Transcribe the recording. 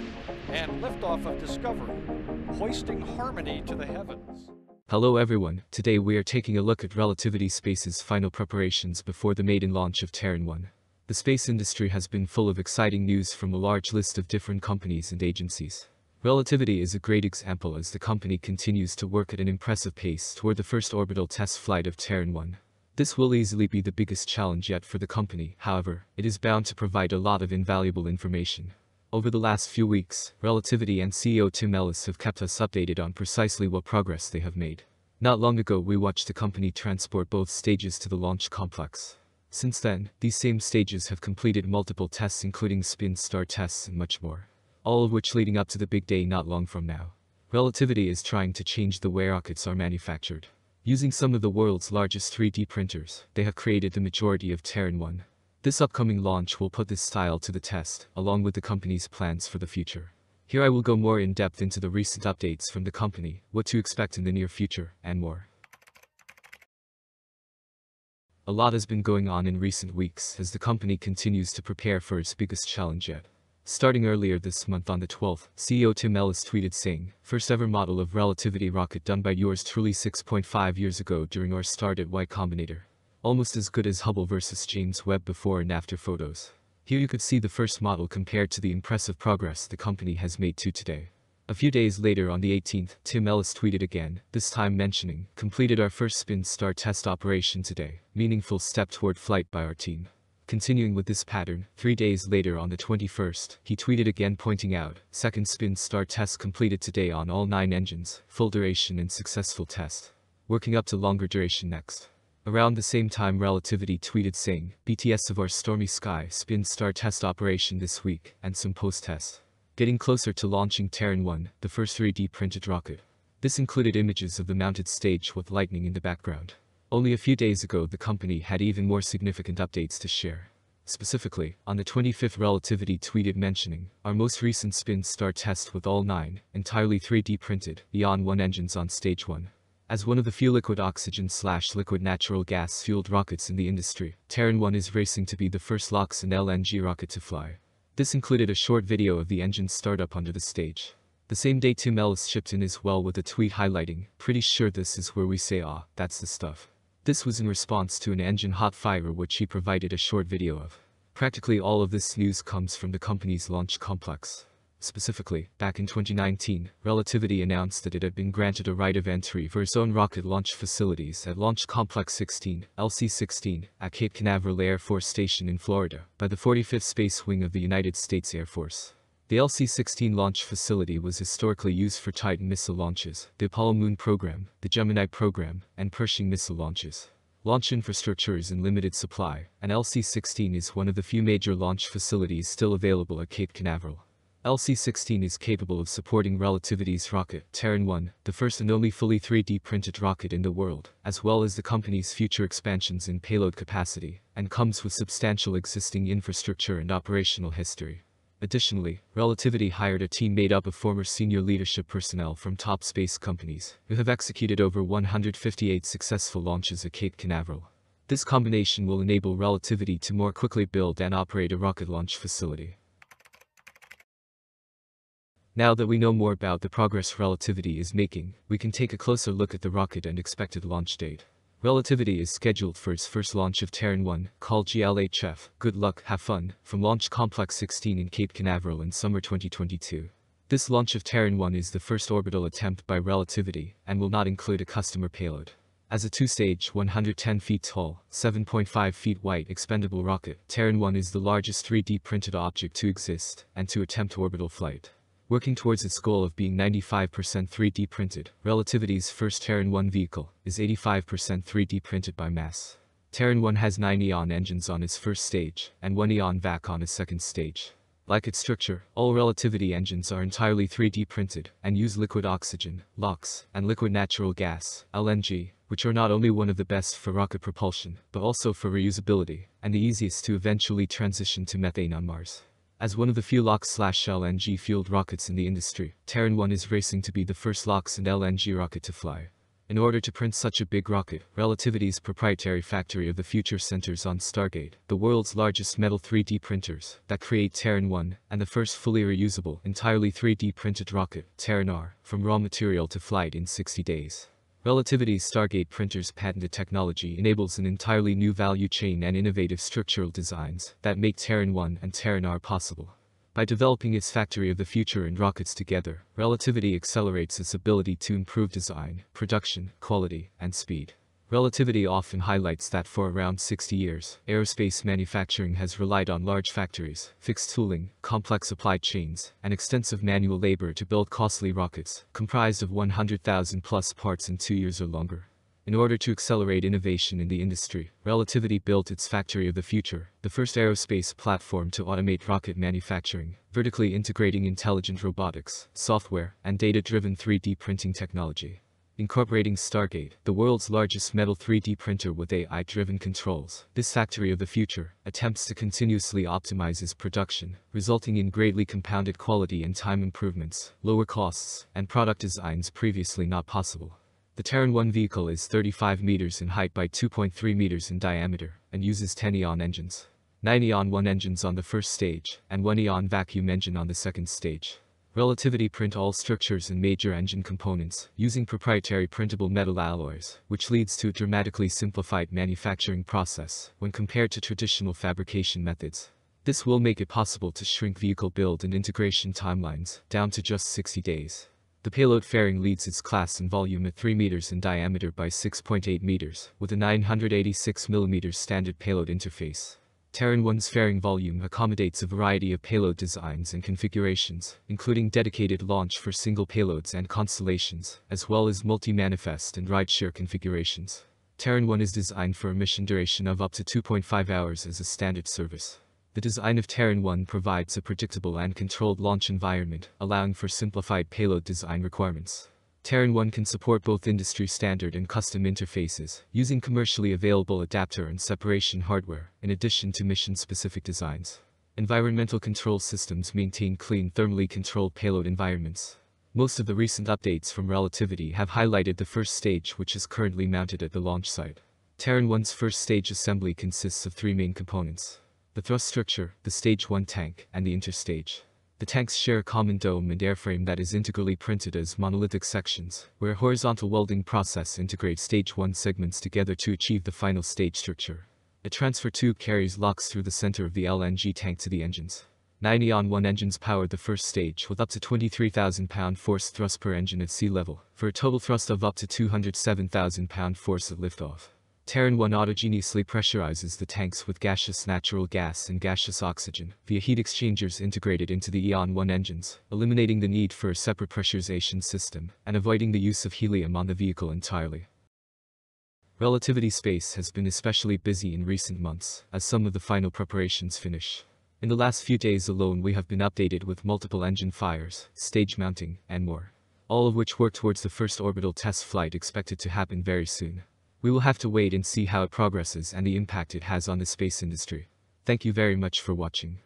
1 and liftoff of Discovery, hoisting harmony to the heavens. Hello everyone, today we are taking a look at Relativity Space's final preparations before the maiden launch of Terran 1. The space industry has been full of exciting news from a large list of different companies and agencies. Relativity is a great example as the company continues to work at an impressive pace toward the first orbital test flight of Terran 1. This will easily be the biggest challenge yet for the company, however, it is bound to provide a lot of invaluable information. Over the last few weeks, Relativity and CEO Tim Ellis have kept us updated on precisely what progress they have made. Not long ago we watched the company transport both stages to the launch complex. Since then, these same stages have completed multiple tests including spin start tests and much more. All of which leading up to the big day not long from now. Relativity is trying to change the way rockets are manufactured. Using some of the world's largest 3D printers, they have created the majority of Terran 1. This upcoming launch will put this style to the test, along with the company's plans for the future. Here I will go more in depth into the recent updates from the company, what to expect in the near future, and more. A lot has been going on in recent weeks as the company continues to prepare for its biggest challenge yet. Starting earlier this month on the 12th, CEO Tim Ellis tweeted saying, First ever model of relativity rocket done by yours truly 6.5 years ago during our start at Y Combinator. Almost as good as Hubble versus James Webb before and after photos. Here you could see the first model compared to the impressive progress the company has made to today. A few days later on the 18th, Tim Ellis tweeted again, this time mentioning, completed our first spin start test operation today, meaningful step toward flight by our team. Continuing with this pattern, three days later on the 21st, he tweeted again pointing out, second spin start test completed today on all nine engines, full duration and successful test. Working up to longer duration next. Around the same time Relativity tweeted saying, BTS of our Stormy Sky spin start test operation this week, and some post-test. Getting closer to launching Terran 1, the first 3D printed rocket. This included images of the mounted stage with lightning in the background. Only a few days ago the company had even more significant updates to share. Specifically, on the 25th Relativity tweeted mentioning, our most recent spin start test with all nine, entirely 3D printed, Ion 1 engines on stage 1. As one of the few liquid oxygen slash liquid natural gas fueled rockets in the industry, Terran 1 is racing to be the first LOX and LNG rocket to fly. This included a short video of the engine's startup under the stage. The same day Tim shipped in as well with a tweet highlighting, pretty sure this is where we say ah, that's the stuff. This was in response to an engine hot fire which he provided a short video of. Practically all of this news comes from the company's launch complex. Specifically, back in 2019, Relativity announced that it had been granted a right of entry for its own rocket launch facilities at Launch Complex 16, LC-16, at Cape Canaveral Air Force Station in Florida, by the 45th Space Wing of the United States Air Force. The LC-16 launch facility was historically used for Titan missile launches, the Apollo Moon program, the Gemini program, and Pershing missile launches. Launch infrastructure is in limited supply, and LC-16 is one of the few major launch facilities still available at Cape Canaveral. LC-16 is capable of supporting Relativity's rocket, Terran 1, the first and only fully 3D printed rocket in the world, as well as the company's future expansions in payload capacity, and comes with substantial existing infrastructure and operational history. Additionally, Relativity hired a team made up of former senior leadership personnel from top space companies, who have executed over 158 successful launches at Cape Canaveral. This combination will enable Relativity to more quickly build and operate a rocket launch facility. Now that we know more about the progress Relativity is making, we can take a closer look at the rocket and expected launch date. Relativity is scheduled for its first launch of Terran 1, called GLHF, Good Luck, Have Fun, from Launch Complex 16 in Cape Canaveral in summer 2022. This launch of Terran 1 is the first orbital attempt by Relativity, and will not include a customer payload. As a two-stage, 110 feet tall, 7.5 feet wide expendable rocket, Terran 1 is the largest 3D printed object to exist, and to attempt orbital flight. Working towards its goal of being 95% 3D printed, Relativity's first Terran 1 vehicle is 85% 3D printed by mass. Terran 1 has 9 Ion engines on its first stage, and 1 Ion vac on its second stage. Like its structure, all Relativity engines are entirely 3D printed, and use liquid oxygen, LOX, and liquid natural gas, LNG, which are not only one of the best for rocket propulsion, but also for reusability, and the easiest to eventually transition to methane on Mars. As one of the few LOX-LNG fueled rockets in the industry, Terran 1 is racing to be the first LOX and LNG rocket to fly. In order to print such a big rocket, Relativity's proprietary factory of the future centers on Stargate, the world's largest metal 3D printers that create Terran 1 and the first fully reusable, entirely 3D printed rocket, Terran R, from raw material to flight in 60 days. Relativity's Stargate printer's patented technology enables an entirely new value chain and innovative structural designs that make Terran 1 and Terran R possible. By developing its factory of the future and rockets together, Relativity accelerates its ability to improve design, production, quality, and speed. Relativity often highlights that for around 60 years, aerospace manufacturing has relied on large factories, fixed tooling, complex supply chains, and extensive manual labor to build costly rockets, comprised of 100,000 plus parts in two years or longer. In order to accelerate innovation in the industry, Relativity built its Factory of the Future, the first aerospace platform to automate rocket manufacturing, vertically integrating intelligent robotics, software, and data-driven 3D printing technology. Incorporating Stargate, the world's largest metal 3D printer with AI-driven controls, this Factory of the Future attempts to continuously optimize its production, resulting in greatly compounded quality and time improvements, lower costs, and product designs previously not possible. The Terran 1 vehicle is 35 meters in height by 2.3 meters in diameter and uses 10 Aeon engines. 9 Aeon 1 engines on the first stage and 1 Aeon vacuum engine on the second stage. Relativity print all structures and major engine components using proprietary printable metal alloys, which leads to a dramatically simplified manufacturing process when compared to traditional fabrication methods. This will make it possible to shrink vehicle build and integration timelines down to just 60 days. The payload fairing leads its class in volume at 3 meters in diameter by 6.8 meters, with a 986 mm standard payload interface. Terran 1's fairing volume accommodates a variety of payload designs and configurations, including dedicated launch for single payloads and constellations, as well as multi-manifest and rideshare configurations. Terran 1 is designed for a mission duration of up to 2.5 hours as a standard service. The design of Terran 1 provides a predictable and controlled launch environment, allowing for simplified payload design requirements. Terran 1 can support both industry standard and custom interfaces, using commercially available adapter and separation hardware, in addition to mission-specific designs. Environmental control systems maintain clean thermally controlled payload environments. Most of the recent updates from Relativity have highlighted the first stage which is currently mounted at the launch site. Terran 1's first stage assembly consists of three main components the thrust structure, the Stage 1 tank, and the interstage. The tanks share a common dome and airframe that is integrally printed as monolithic sections, where a horizontal welding process integrates Stage 1 segments together to achieve the final stage structure. A transfer tube carries LOX through the center of the LNG tank to the engines. 9 Aeon 1 engines powered the first stage with up to 23,000 pound force thrust per engine at sea level, for a total thrust of up to 207,000 pound force at liftoff. Terran 1 autogenously pressurizes the tanks with gaseous natural gas and gaseous oxygen via heat exchangers integrated into the Aeon 1 engines, eliminating the need for a separate pressurization system and avoiding the use of helium on the vehicle entirely. Relativity space has been especially busy in recent months as some of the final preparations finish. In the last few days alone we have been updated with multiple engine fires, stage mounting, and more. All of which work towards the first orbital test flight expected to happen very soon. We will have to wait and see how it progresses and the impact it has on the space industry. Thank you very much for watching.